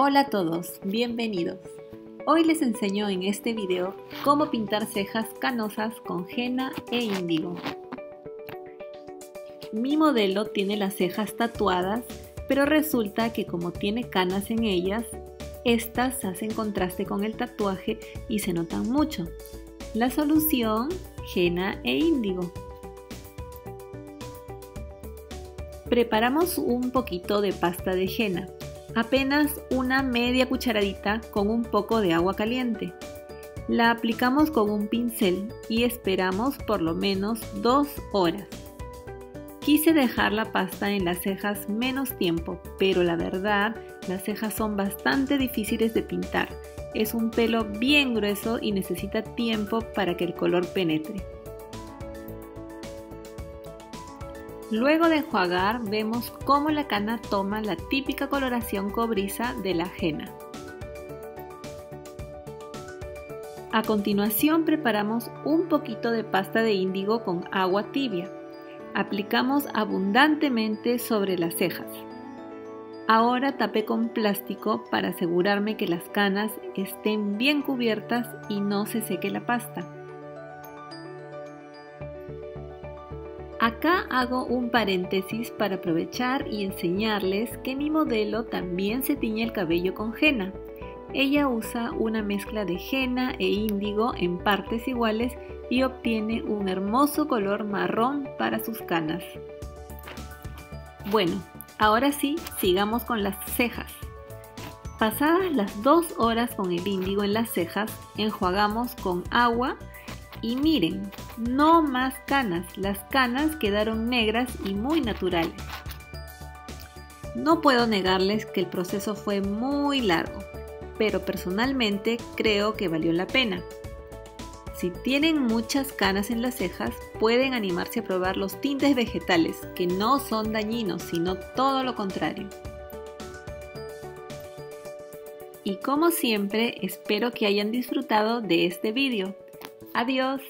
Hola a todos, bienvenidos. Hoy les enseño en este video cómo pintar cejas canosas con henna e índigo. Mi modelo tiene las cejas tatuadas, pero resulta que como tiene canas en ellas, estas hacen contraste con el tatuaje y se notan mucho. La solución, henna e índigo. Preparamos un poquito de pasta de henna, apenas una media cucharadita con un poco de agua caliente. La aplicamos con un pincel y esperamos por lo menos dos horas. Quise dejar la pasta en las cejas menos tiempo, pero la verdad, las cejas son bastante difíciles de pintar. Es un pelo bien grueso y necesita tiempo para que el color penetre. Luego de enjuagar vemos cómo la cana toma la típica coloración cobriza de la ajena. A continuación preparamos un poquito de pasta de índigo con agua tibia. Aplicamos abundantemente sobre las cejas. Ahora tapé con plástico para asegurarme que las canas estén bien cubiertas y no se seque la pasta. Acá hago un paréntesis para aprovechar y enseñarles que mi modelo también se tiñe el cabello con henna. Ella usa una mezcla de henna e índigo en partes iguales y obtiene un hermoso color marrón para sus canas. Bueno, ahora sí, sigamos con las cejas. Pasadas las dos horas con el índigo en las cejas, enjuagamos con agua y miren, no más canas, las canas quedaron negras y muy naturales. No puedo negarles que el proceso fue muy largo, pero personalmente creo que valió la pena. Si tienen muchas canas en las cejas, pueden animarse a probar los tintes vegetales, que no son dañinos, sino todo lo contrario. Y como siempre, espero que hayan disfrutado de este vídeo. Adiós.